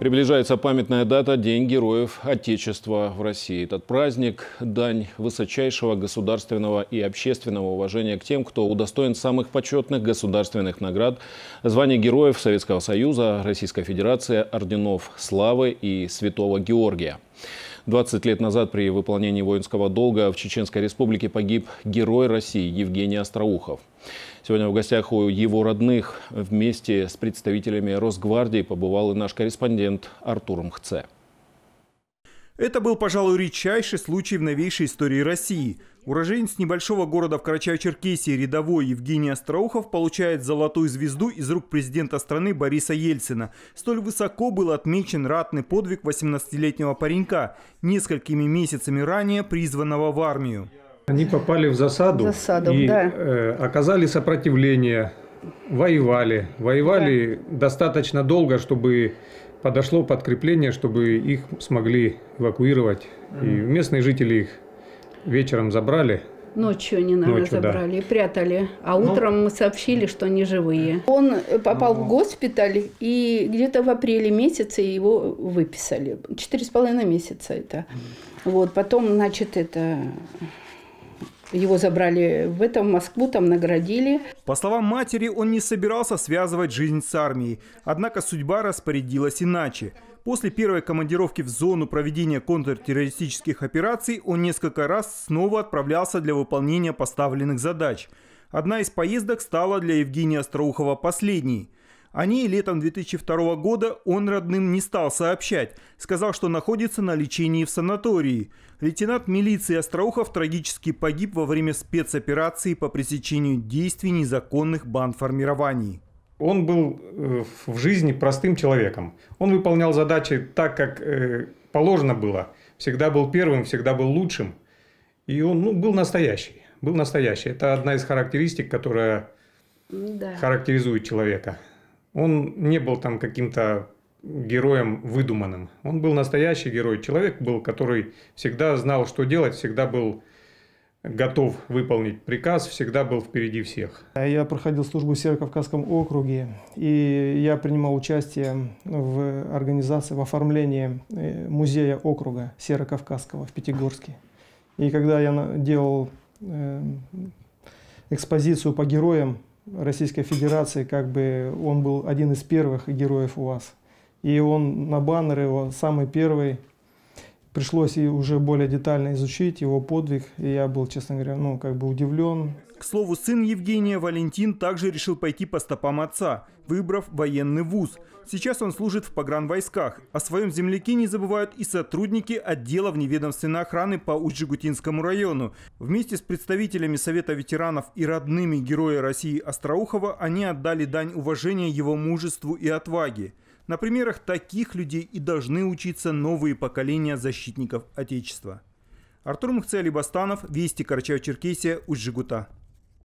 Приближается памятная дата День героев Отечества в России. Этот праздник – дань высочайшего государственного и общественного уважения к тем, кто удостоен самых почетных государственных наград, званий героев Советского Союза, Российской Федерации, орденов Славы и Святого Георгия. 20 лет назад при выполнении воинского долга в Чеченской Республике погиб герой России Евгений Остроухов. Сегодня в гостях у его родных вместе с представителями Росгвардии побывал и наш корреспондент Артур Мхце. Это был, пожалуй, редчайший случай в новейшей истории России. Уроженец небольшого города в Карачаево-Черкесии рядовой Евгений Остроухов получает золотую звезду из рук президента страны Бориса Ельцина. Столь высоко был отмечен ратный подвиг 18-летнего паренька, несколькими месяцами ранее призванного в армию. Они попали в засаду, засаду и да. э, оказали сопротивление, воевали. Воевали да. достаточно долго, чтобы подошло подкрепление, чтобы их смогли эвакуировать. Mm. И местные жители их вечером забрали. Ночью они, наверное, Ночью, забрали да. и прятали. А ну, утром мы сообщили, что они живые. Он попал ну, в госпиталь, и где-то в апреле месяце его выписали. Четыре с половиной месяца это. Вот, потом, значит, это его забрали в этом Москву, там наградили. По словам матери, он не собирался связывать жизнь с армией. Однако судьба распорядилась иначе. После первой командировки в зону проведения контртеррористических операций он несколько раз снова отправлялся для выполнения поставленных задач. Одна из поездок стала для Евгения Остроухова последней – о ней летом 2002 года он родным не стал сообщать. Сказал, что находится на лечении в санатории. Лейтенант милиции Остроухов трагически погиб во время спецоперации по пресечению действий незаконных бандформирований. Он был э, в жизни простым человеком. Он выполнял задачи так, как э, положено было. Всегда был первым, всегда был лучшим. И он ну, был настоящий. Был настоящий. Это одна из характеристик, которая да. характеризует человека. Он не был там каким-то героем выдуманным. Он был настоящий герой. Человек был, который всегда знал, что делать, всегда был готов выполнить приказ, всегда был впереди всех. Я проходил службу в Северо-Кавказском округе, и я принимал участие в организации, в оформлении э, музея округа Северо-Кавказского в Пятигорске. И когда я делал э, экспозицию по героям Российской Федерации, как бы он был один из первых героев у вас. И он на баннер его самый первый. Пришлось и уже более детально изучить его подвиг. И я был, честно говоря, ну, как бы удивлен. К слову, сын Евгения Валентин также решил пойти по стопам отца, выбрав военный вуз. Сейчас он служит в погранвойсках. О своем земляке не забывают и сотрудники отдела вневедомственной охраны по Уджигутинскому району. Вместе с представителями Совета ветеранов и родными героя России Остроухова они отдали дань уважения его мужеству и отваге. На примерах таких людей и должны учиться новые поколения защитников Отечества. Артур Мухцели Бастанов, Вести Карачаево-Черкесия, Уджигута.